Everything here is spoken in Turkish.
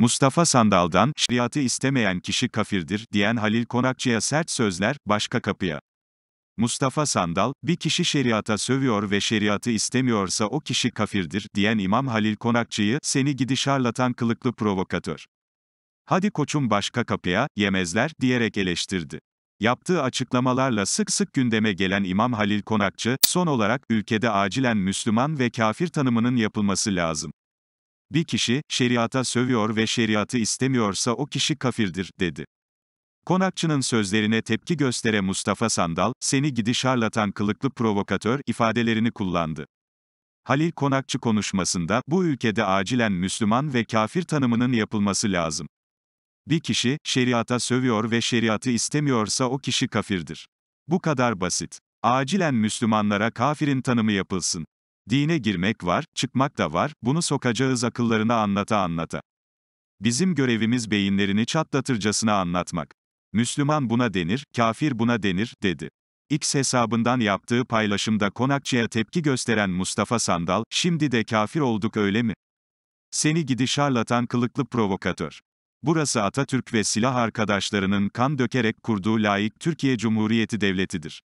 Mustafa Sandal'dan, şeriatı istemeyen kişi kafirdir, diyen Halil Konakçı'ya sert sözler, başka kapıya. Mustafa Sandal, bir kişi şeriata sövüyor ve şeriatı istemiyorsa o kişi kafirdir, diyen İmam Halil Konakçı'yı, seni gidi şarlatan kılıklı provokatör. Hadi koçum başka kapıya, yemezler, diyerek eleştirdi. Yaptığı açıklamalarla sık sık gündeme gelen İmam Halil Konakçı, son olarak, ülkede acilen Müslüman ve kafir tanımının yapılması lazım. Bir kişi, şeriata sövüyor ve şeriatı istemiyorsa o kişi kafirdir, dedi. Konakçı'nın sözlerine tepki göstere Mustafa Sandal, seni gidi şarlatan kılıklı provokatör, ifadelerini kullandı. Halil Konakçı konuşmasında, bu ülkede acilen Müslüman ve kafir tanımının yapılması lazım. Bir kişi, şeriata sövüyor ve şeriatı istemiyorsa o kişi kafirdir. Bu kadar basit. Acilen Müslümanlara kafirin tanımı yapılsın. Dine girmek var, çıkmak da var, bunu sokacağız akıllarına anlata anlata. Bizim görevimiz beyinlerini çatlatırcasına anlatmak. Müslüman buna denir, kafir buna denir, dedi. X hesabından yaptığı paylaşımda Konakçı'ya tepki gösteren Mustafa Sandal, şimdi de kafir olduk öyle mi? Seni gidi şarlatan kılıklı provokatör. Burası Atatürk ve silah arkadaşlarının kan dökerek kurduğu layık Türkiye Cumhuriyeti Devletidir.